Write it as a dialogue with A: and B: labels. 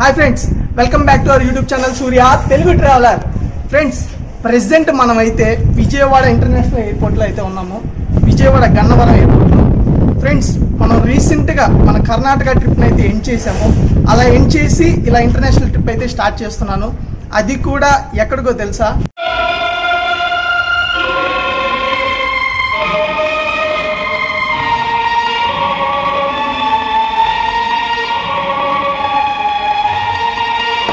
A: Hi friends welcome back to our YouTube channel Surya Telugu traveller friends present మనమైతే Vijayawada international ఎయిర్పోర్ట్లో అయితే ఉన్నాము. విజయవాడ గన్నవరం ఎయిర్పోర్ట్లో ఫ్రెండ్స్ మనం రీసెంట్గా మన కర్ణాటక ట్రిప్ని అయితే ఎండ్ చేసాము. అలా ఎండ్ చేసి ఇలా ఇంటర్నేషనల్ ట్రిప్ అయితే స్టార్ట్ చేస్తున్నాను. అది కూడా ఎక్కడికో తెలుసా?